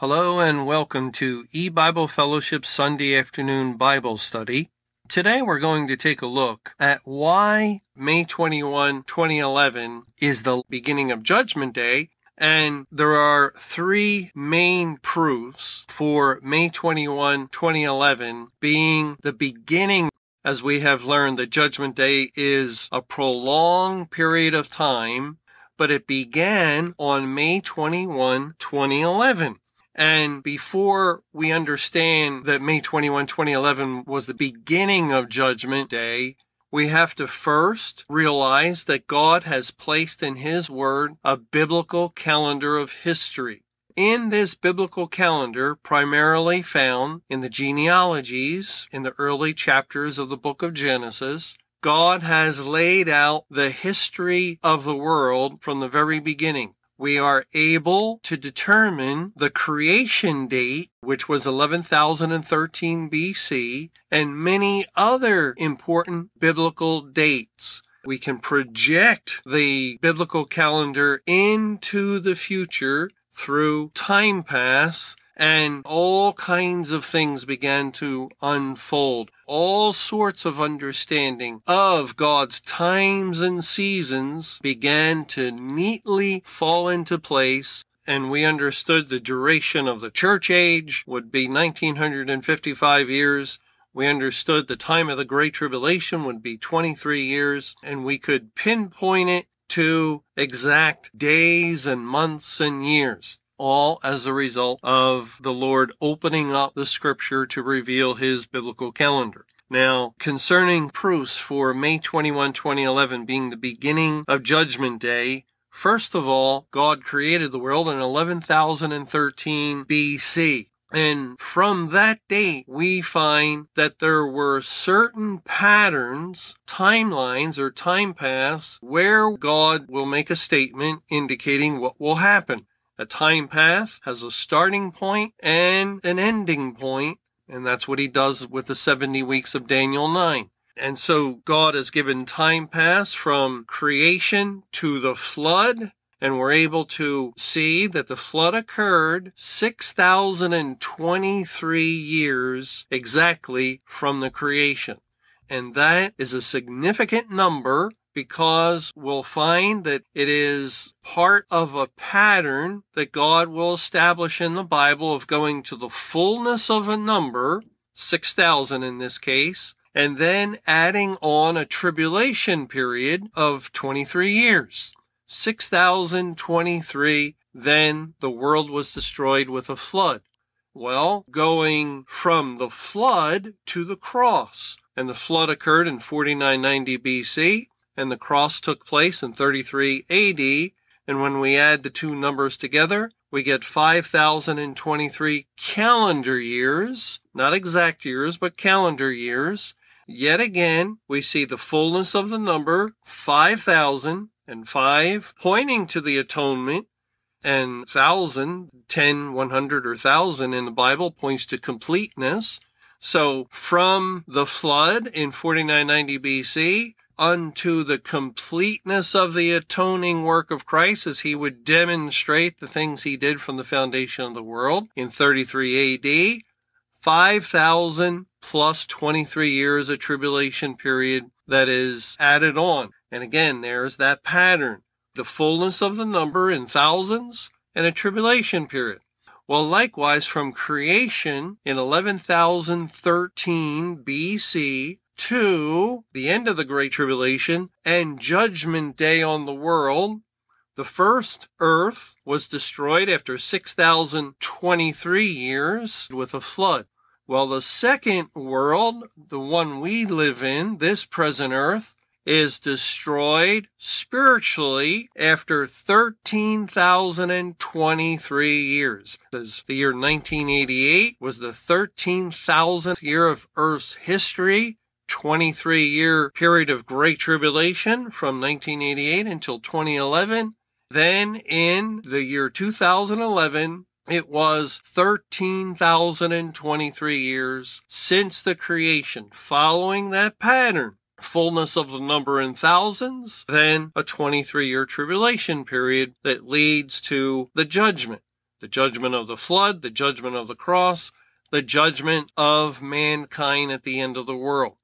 Hello and welcome to E-Bible Fellowship Sunday Afternoon Bible Study. Today we're going to take a look at why May 21, 2011 is the beginning of Judgment Day. And there are three main proofs for May 21, 2011 being the beginning as we have learned the Judgment Day is a prolonged period of time, but it began on May 21, 2011. And before we understand that May 21, 2011 was the beginning of Judgment Day, we have to first realize that God has placed in His Word a biblical calendar of history. In this biblical calendar, primarily found in the genealogies in the early chapters of the book of Genesis, God has laid out the history of the world from the very beginning we are able to determine the creation date, which was 11,013 BC, and many other important biblical dates. We can project the biblical calendar into the future through time paths and all kinds of things began to unfold. All sorts of understanding of God's times and seasons began to neatly fall into place and we understood the duration of the church age would be 1955 years. We understood the time of the Great Tribulation would be 23 years, and we could pinpoint it to exact days and months and years all as a result of the Lord opening up the scripture to reveal his biblical calendar. Now, concerning proofs for May 21, 2011 being the beginning of Judgment Day, first of all, God created the world in 11,013 BC. And from that date, we find that there were certain patterns, timelines, or time paths where God will make a statement indicating what will happen. A time path has a starting point and an ending point, and that's what he does with the 70 weeks of Daniel 9. And so God has given time paths from creation to the flood, and we're able to see that the flood occurred 6,023 years exactly from the creation. And that is a significant number because we'll find that it is part of a pattern that God will establish in the Bible of going to the fullness of a number, 6,000 in this case, and then adding on a tribulation period of 23 years. 6,023, then the world was destroyed with a flood. Well, going from the flood to the cross. And the flood occurred in 4990 BC and the cross took place in 33 AD. And when we add the two numbers together, we get 5,023 calendar years, not exact years, but calendar years. Yet again, we see the fullness of the number 5,000 and 5 pointing to the atonement and 1,000, 10, 100, or 1,000 in the Bible points to completeness. So from the flood in 4990 BC unto the completeness of the atoning work of Christ as he would demonstrate the things he did from the foundation of the world in 33 AD. 5,000 plus 23 years of tribulation period that is added on. And again, there's that pattern. The fullness of the number in thousands and a tribulation period. Well, likewise, from creation in 11,013 BC to the end of the Great Tribulation and Judgment Day on the world. The first earth was destroyed after 6,023 years with a flood. While the second world, the one we live in, this present earth, is destroyed spiritually after 13,023 years. As the year 1988 was the 13,000th year of Earth's history. 23 year period of great tribulation from 1988 until 2011. Then in the year 2011, it was 13,023 years since the creation. Following that pattern, fullness of the number in thousands, then a 23 year tribulation period that leads to the judgment. the judgment of the flood, the judgment of the cross, the judgment of mankind at the end of the world.